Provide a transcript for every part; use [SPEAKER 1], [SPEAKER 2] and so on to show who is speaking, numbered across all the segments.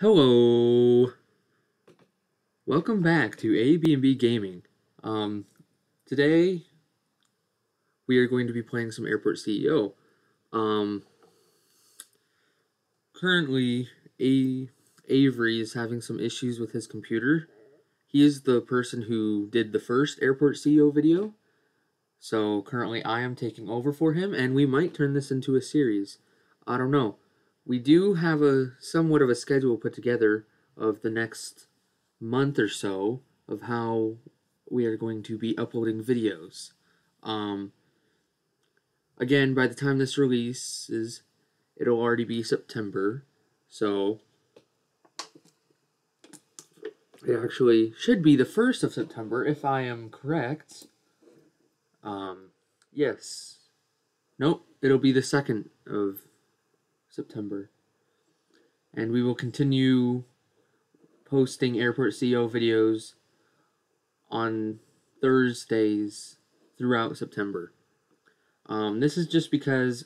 [SPEAKER 1] Hello. Welcome back to AB&B Gaming. Um, today we are going to be playing some Airport CEO. Um, currently, A Avery is having some issues with his computer. He is the person who did the first Airport CEO video. So currently I am taking over for him and we might turn this into a series. I don't know. We do have a somewhat of a schedule put together of the next month or so of how we are going to be uploading videos. Um, again, by the time this releases, it'll already be September. So it actually should be the 1st of September if I am correct. Um, yes. Nope, it'll be the 2nd of September. And we will continue posting Airport CEO videos on Thursdays throughout September. Um, this is just because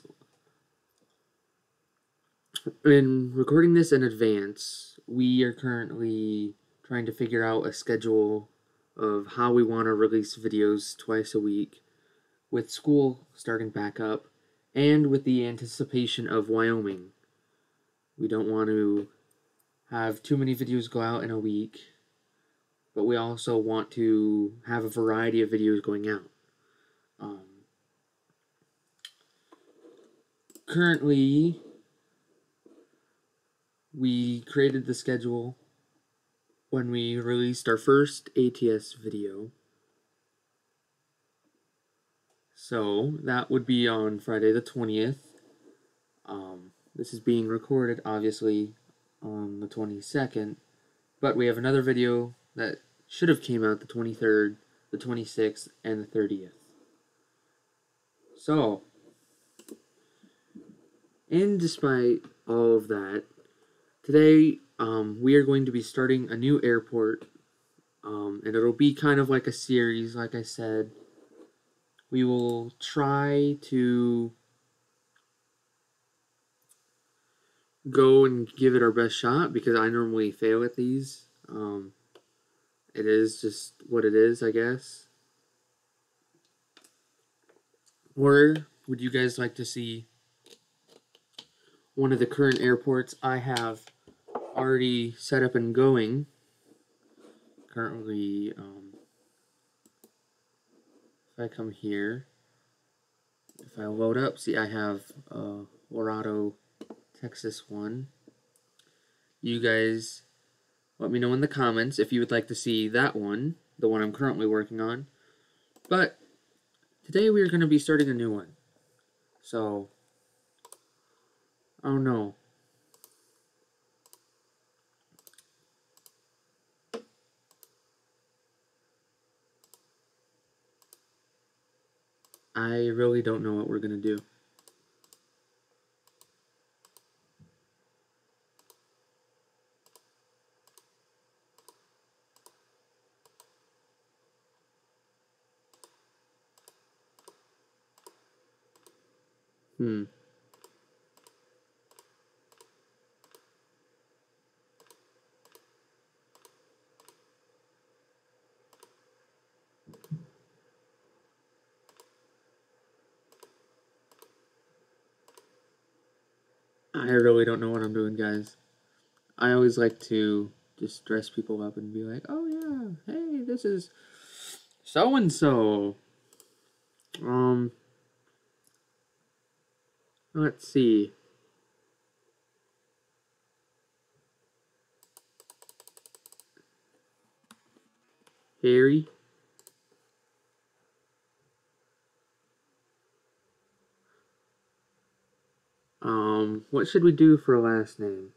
[SPEAKER 1] in recording this in advance, we are currently trying to figure out a schedule of how we want to release videos twice a week with school starting back up and with the anticipation of Wyoming. We don't want to have too many videos go out in a week, but we also want to have a variety of videos going out. Um, currently, we created the schedule when we released our first ATS video. So that would be on Friday the 20th. Um, this is being recorded, obviously, on the 22nd. But we have another video that should have came out the 23rd, the 26th, and the 30th. So, and despite all of that, today um, we are going to be starting a new airport. Um, and it'll be kind of like a series, like I said. We will try to go and give it our best shot because I normally fail at these. Um, it is just what it is, I guess. Or would you guys like to see one of the current airports I have already set up and going? Currently, um, if I come here, if I load up, see I have uh, Laredo Texas one. You guys let me know in the comments if you would like to see that one, the one I'm currently working on. But today we are going to be starting a new one. So, I don't I really don't know what we're going to do. Hmm. I really don't know what I'm doing, guys. I always like to just dress people up and be like, oh yeah, hey, this is so and so. Um, let's see. Harry. Um, what should we do for a last name?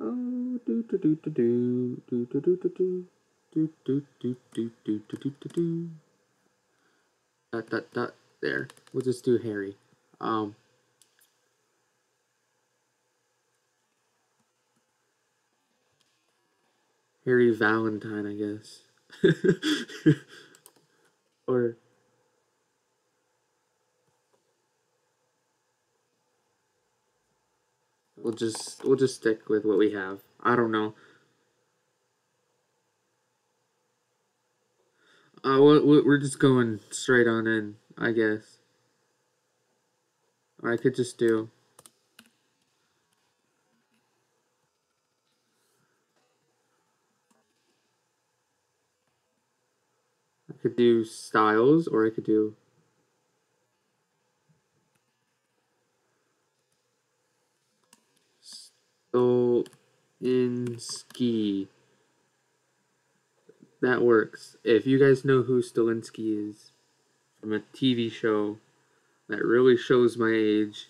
[SPEAKER 1] Oh, do do do do do do do do do do do do do do do do do do dot dot dot there. We'll just do Harry. Um Harry Valentine, I guess. or We'll just we'll just stick with what we have. I don't know. Uh, we're just going straight on in, I guess. Or I could just do. I could do Stiles, or I could do Stilinski. That works. If you guys know who Stilinski is from a TV show that really shows my age,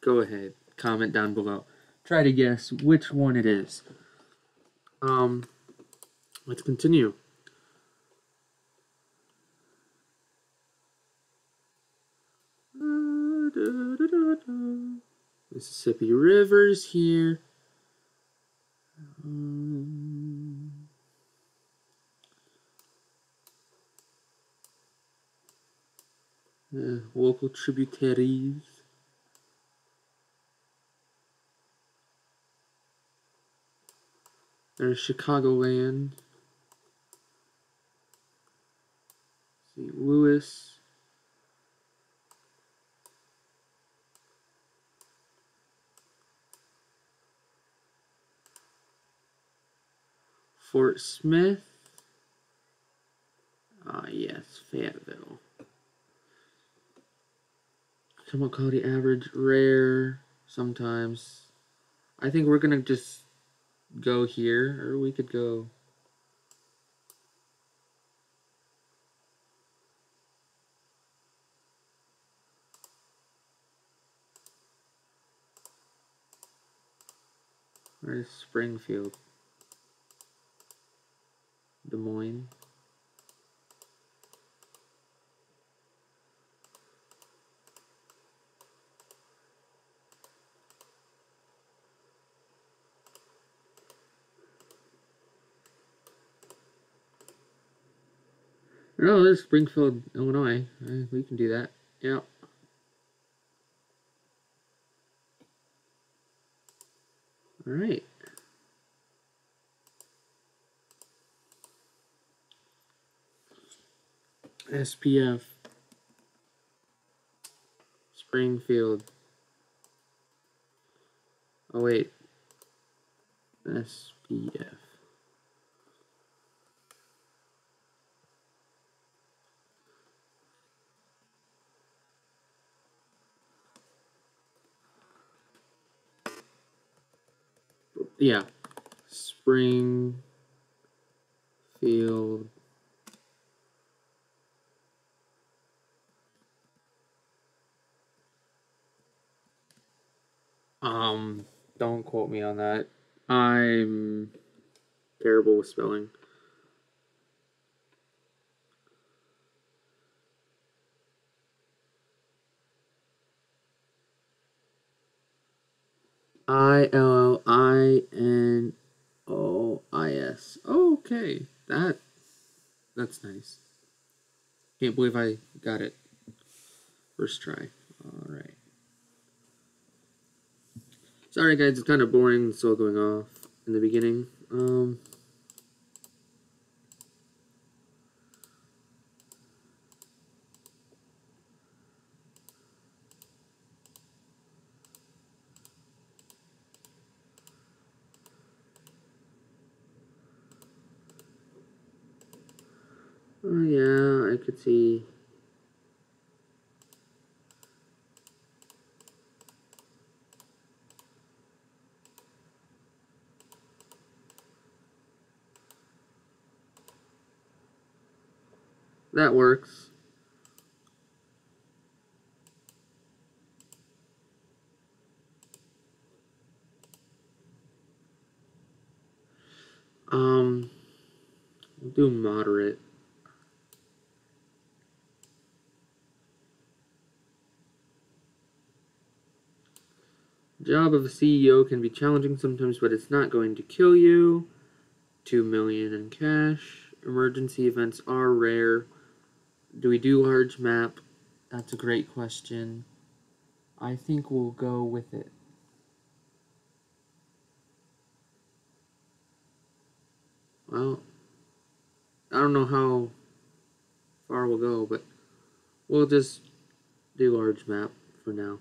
[SPEAKER 1] go ahead, comment down below. Try to guess which one it is. Um, let's continue. Mississippi River's here. Um, uh, local tributaries. There's Chicagoland. St. Louis. Fort Smith. Ah, yes, Fayetteville. Somewhat quality average, rare, sometimes. I think we're gonna just go here, or we could go. Where's Springfield? Des Moines. Oh, there's Springfield, Illinois. Uh, we can do that. Yeah. All right. SPF Springfield. Oh wait. SPF. Yeah. Springfield Um, don't quote me on that. I'm terrible with spelling. I L I N O I S. Okay, that that's nice. Can't believe I got it. First try. All right. Sorry guys, it's kind of boring, still going off in the beginning. Um, Oh yeah, I could see That works. Um, we'll do moderate. Job of a CEO can be challenging sometimes, but it's not going to kill you. Two million in cash. Emergency events are rare. Do we do large map? That's a great question. I think we'll go with it. Well, I don't know how far we'll go, but we'll just do large map for now.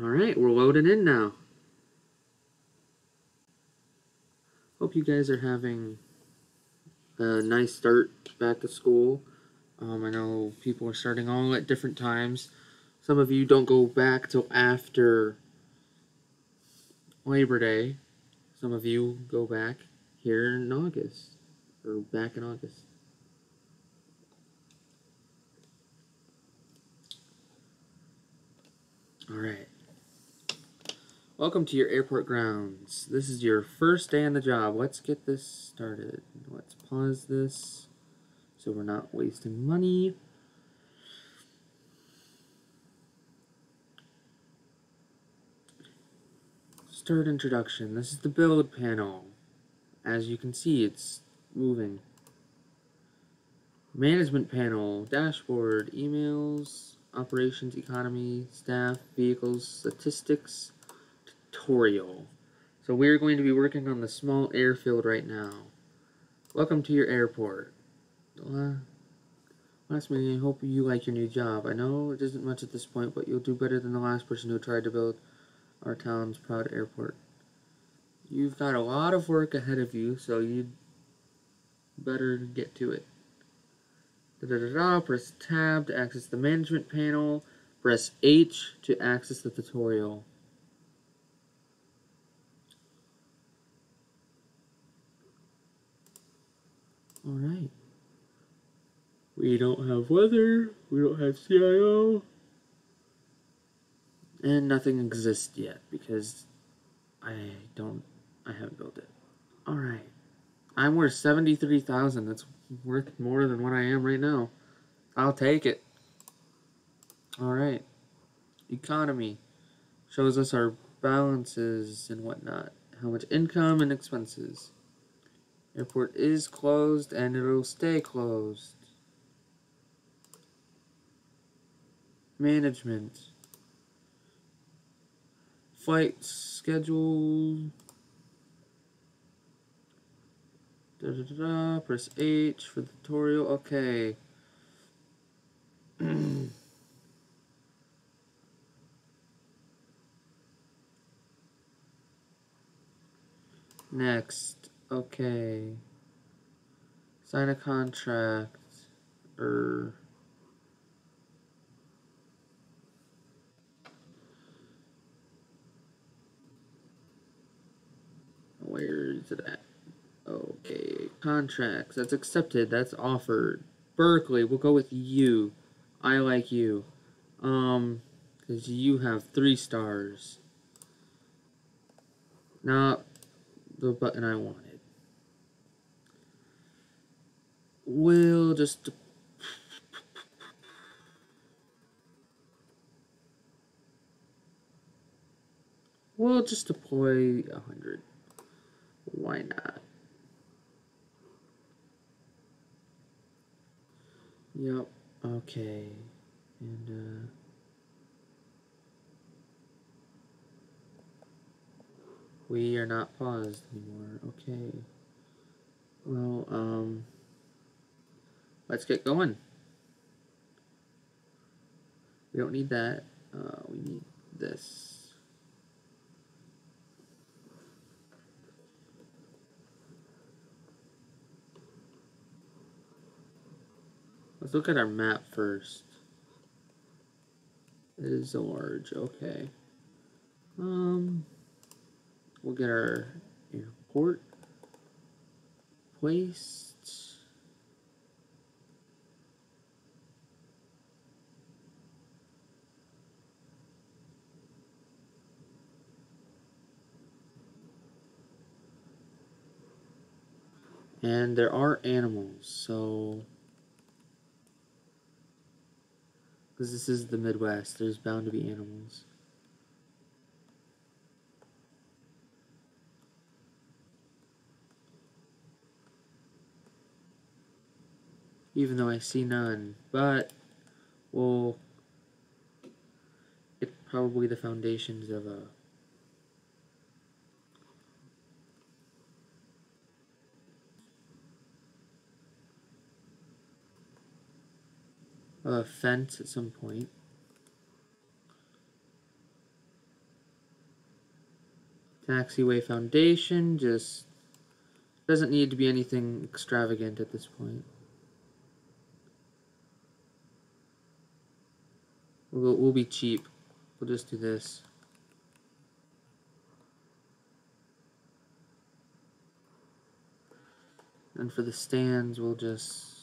[SPEAKER 1] Alright, we're loading in now. Hope you guys are having a nice start back to school. Um, I know people are starting all at different times. Some of you don't go back till after Labor Day. Some of you go back here in August, or back in August. All right. Welcome to your airport grounds. This is your first day on the job. Let's get this started. Let's pause this so we're not wasting money. Start introduction. This is the build panel. As you can see, it's moving. Management panel, dashboard, emails, operations, economy, staff, vehicles, statistics, tutorial. So we're going to be working on the small airfield right now. Welcome to your airport. Uh, last meeting, I hope you like your new job. I know it isn't much at this point, but you'll do better than the last person who tried to build our town's proud airport. You've got a lot of work ahead of you, so you'd better get to it. -da -da -da, press tab to access the management panel. Press H to access the tutorial. Alright. We don't have weather. We don't have CIO. And nothing exists yet because I don't, I haven't built it. Alright. I'm worth 73000 That's worth more than what I am right now. I'll take it. Alright. Economy. Shows us our balances and whatnot. How much income and expenses. Airport is closed and it'll stay closed. Management. Flight schedule. Da, da, da. Press H for the tutorial. Okay. Next. Okay. Sign a contract. Or. Where is it at? Okay. Contracts. That's accepted. That's offered. Berkeley. We'll go with you. I like you. Um. Because you have three stars. Not the button I wanted. We'll just we'll just deploy a hundred. Why not? Yep. Okay. And uh we are not paused anymore. Okay. Well, um let's get going. We don't need that. Uh, we need this. Let's look at our map first. It is large, okay. Um, we'll get our airport place. And there are animals, so... Because this is the Midwest, there's bound to be animals. Even though I see none, but, well, it's probably the foundations of a a fence at some point. Taxiway foundation just doesn't need to be anything extravagant at this point. We'll, we'll be cheap. We'll just do this. And for the stands, we'll just...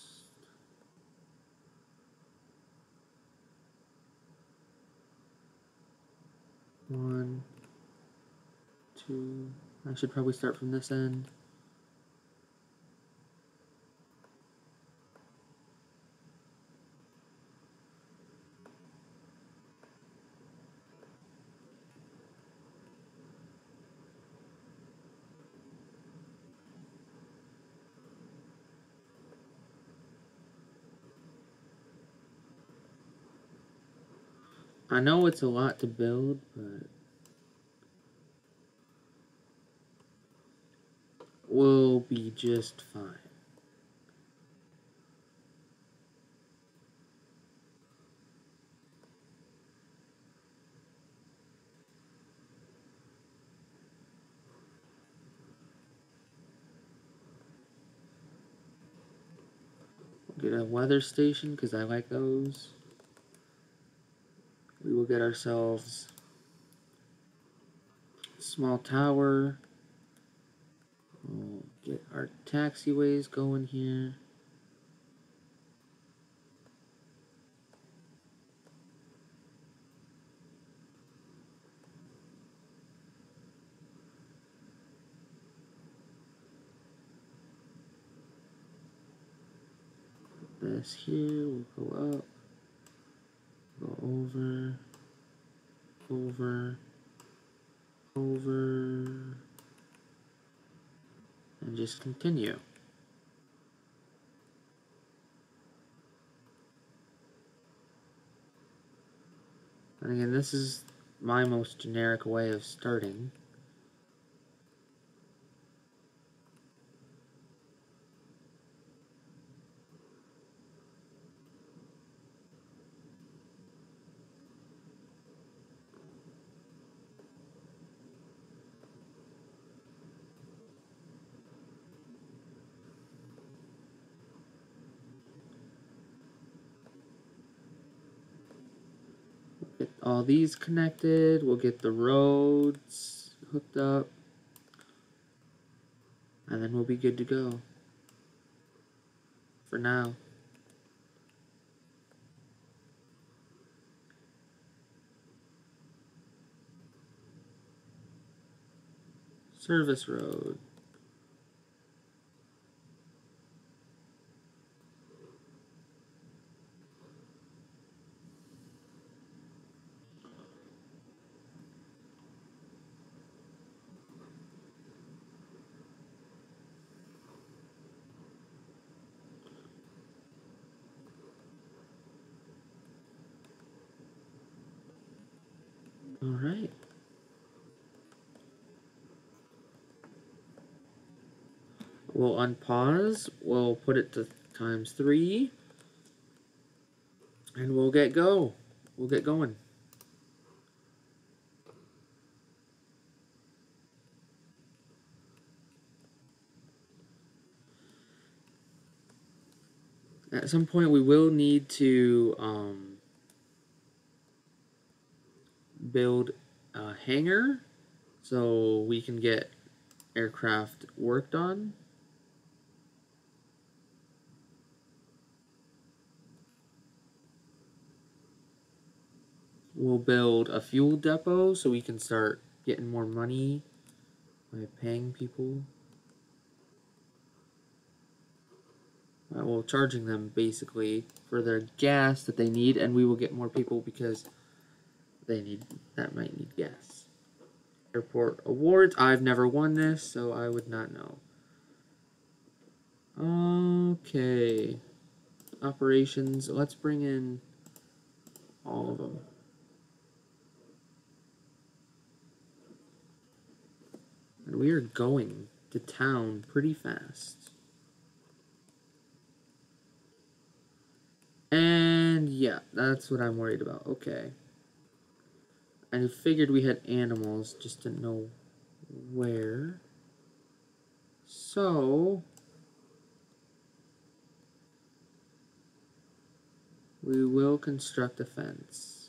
[SPEAKER 1] One, two... I should probably start from this end. I know it's a lot to build, but we'll be just fine. Get a weather station because I like those we will get ourselves small tower. We'll get our taxiways going here. this here, we'll go up go over, over, over, and just continue. And again, this is my most generic way of starting. Get all these connected. We'll get the roads hooked up. And then we'll be good to go. For now. Service road. All right. We'll unpause. We'll put it to times three. And we'll get go. We'll get going. At some point, we will need to um, build a hangar so we can get aircraft worked on. We'll build a fuel depot so we can start getting more money by paying people. Uh, well, charging them basically for their gas that they need, and we will get more people because they need that might need gas. Airport awards. I've never won this, so I would not know. Okay. Operations. Let's bring in all of them. We are going to town pretty fast. And yeah. That's what I'm worried about. Okay. I figured we had animals, just didn't know where. So... We will construct a fence.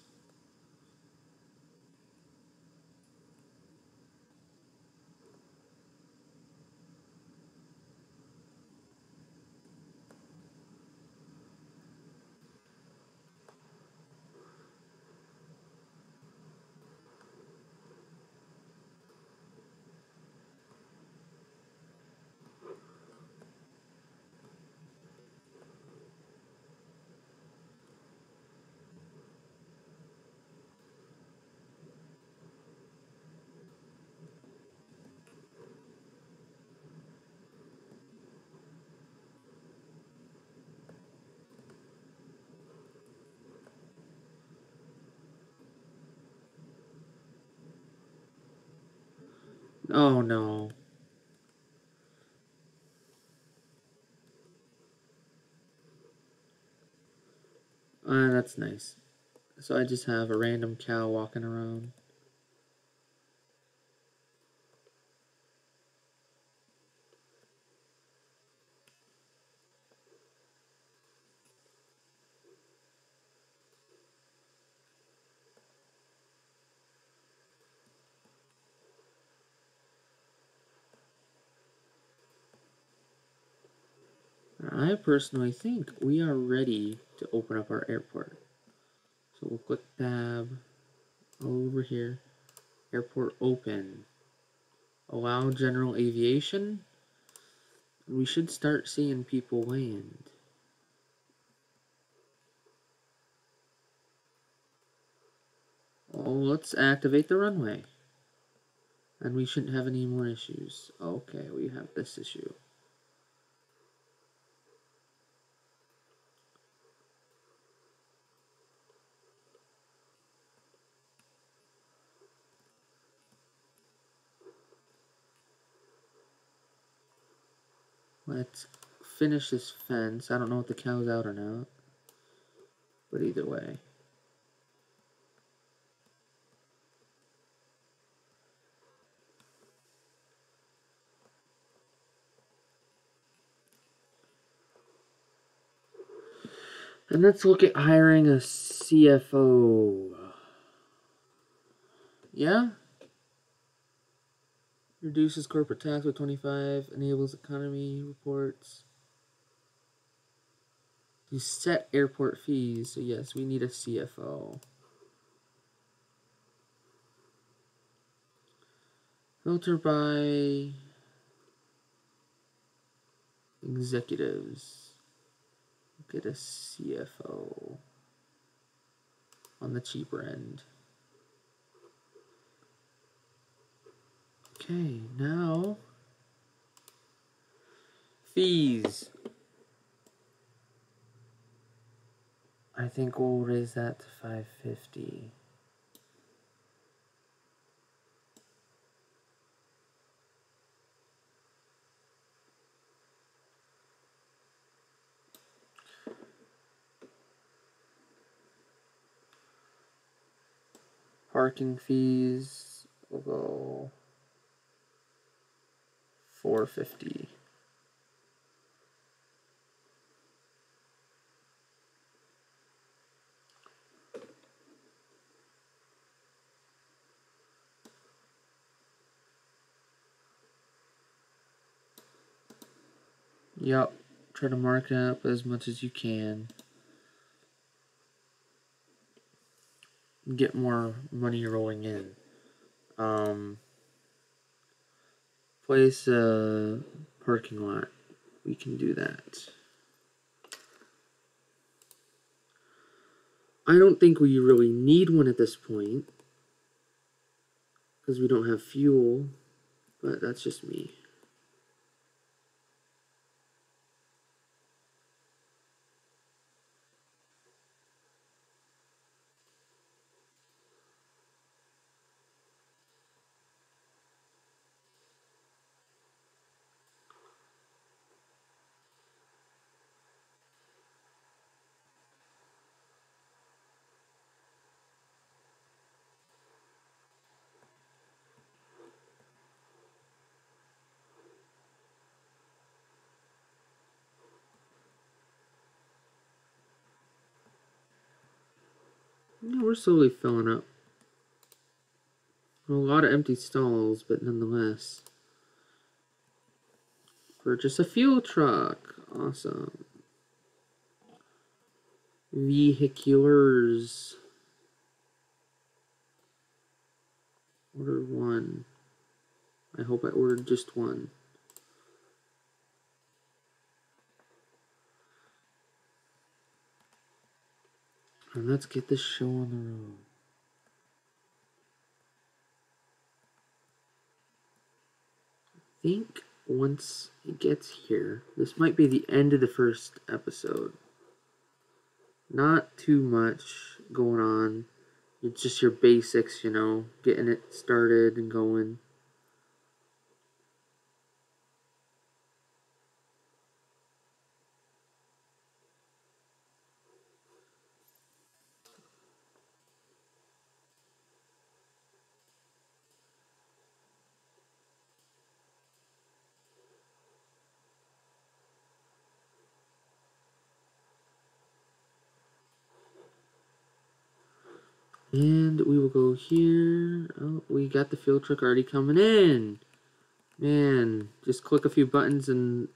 [SPEAKER 1] Oh no. Uh, that's nice. So I just have a random cow walking around. I personally think we are ready to open up our airport. So we'll click tab over here, airport open, allow general aviation. We should start seeing people land. Oh, let's activate the runway. And we shouldn't have any more issues. Okay, we have this issue. Let's finish this fence. I don't know if the cow's out or not. But either way. And let's look at hiring a CFO. Yeah? Reduces corporate tax by 25, enables economy reports. You set airport fees, so yes, we need a CFO. Filter by executives. Get a CFO on the cheaper end. Okay, now fees. I think we'll raise that to 550. Parking fees will go four fifty. Yep, try to mark it up as much as you can. Get more money rolling in. Um, place a parking lot. We can do that. I don't think we really need one at this point because we don't have fuel, but that's just me. Slowly filling up. A lot of empty stalls, but nonetheless. Purchase a fuel truck. Awesome. Vehiculars. Order one. I hope I ordered just one. And let's get this show on the road. I think once it gets here, this might be the end of the first episode. Not too much going on. It's just your basics, you know, getting it started and going. And we will go here. Oh, we got the fuel truck already coming in. Man, just click a few buttons and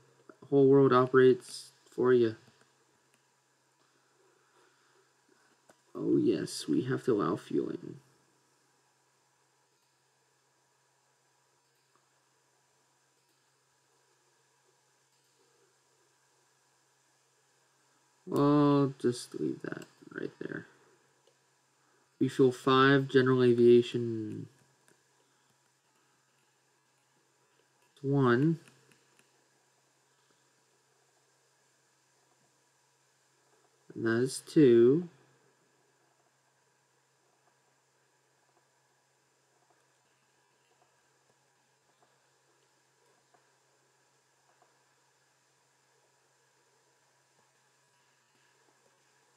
[SPEAKER 1] whole world operates for you. Oh yes, we have to allow fueling. I'll just leave that right there. Refuel 5, General Aviation 1. And that is 2.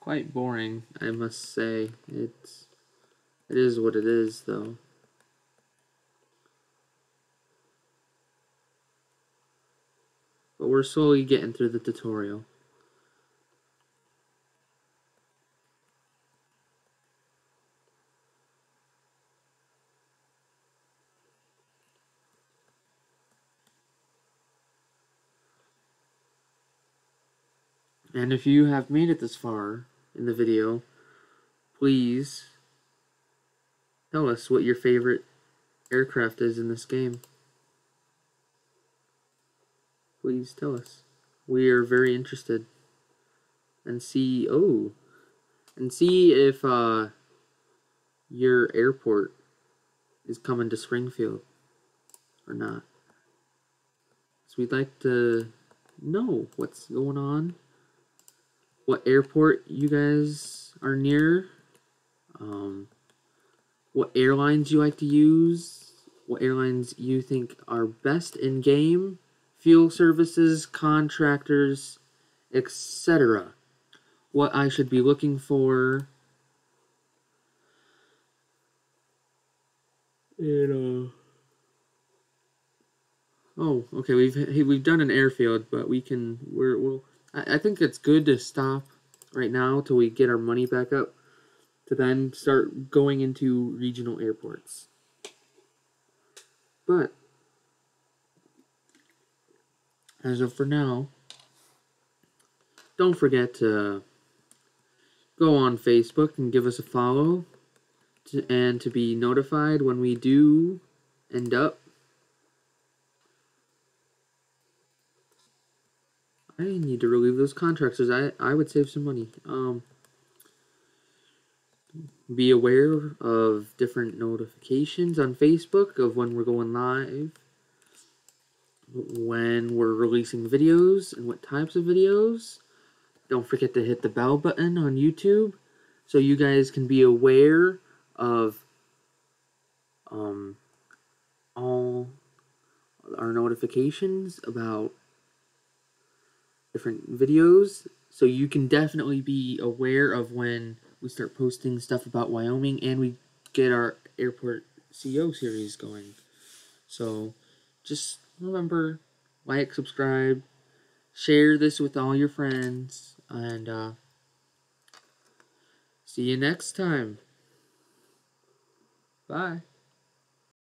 [SPEAKER 1] Quite boring, I must say. It's it is what it is, though. But we're slowly getting through the tutorial. And if you have made it this far in the video, please Tell us what your favorite aircraft is in this game. Please tell us. We are very interested. And see, oh, and see if uh, your airport is coming to Springfield or not. So we'd like to know what's going on, what airport you guys are near. Um, what airlines you like to use, what airlines you think are best in game, fuel services, contractors, etc. What I should be looking for. And, uh, oh, okay. We've we've done an airfield, but we can. We're well. I, I think it's good to stop right now till we get our money back up to then start going into regional airports. But as of for now, don't forget to go on Facebook and give us a follow to, and to be notified when we do end up. I need to relieve those contractors. I, I would save some money. Um, be aware of different notifications on Facebook of when we're going live, when we're releasing videos, and what types of videos. Don't forget to hit the bell button on YouTube so you guys can be aware of um, all our notifications about different videos so you can definitely be aware of when we start posting stuff about Wyoming and we get our airport CEO series going. So just remember like, subscribe, share this with all your friends, and uh, see you next time. Bye.